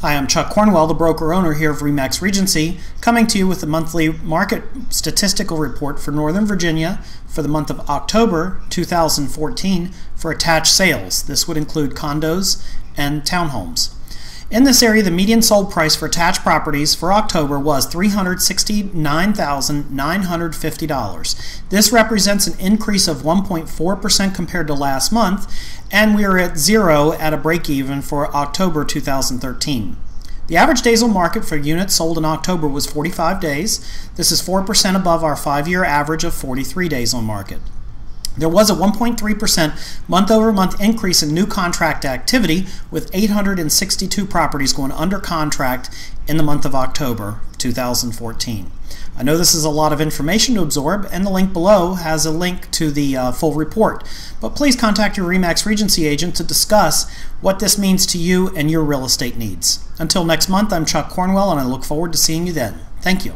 Hi, I'm Chuck Cornwell, the broker owner here of Remax Regency, coming to you with the monthly market statistical report for Northern Virginia for the month of October 2014 for attached sales. This would include condos and townhomes. In this area, the median sold price for attached properties for October was $369,950. This represents an increase of 1.4% compared to last month, and we are at zero at a break even for October 2013. The average days on market for units sold in October was 45 days. This is 4% above our five year average of 43 days on market. There was a 1.3% month over month increase in new contract activity, with 862 properties going under contract in the month of October 2014. I know this is a lot of information to absorb, and the link below has a link to the uh, full report. But please contact your REMAX Regency agent to discuss what this means to you and your real estate needs. Until next month, I'm Chuck Cornwell, and I look forward to seeing you then. Thank you.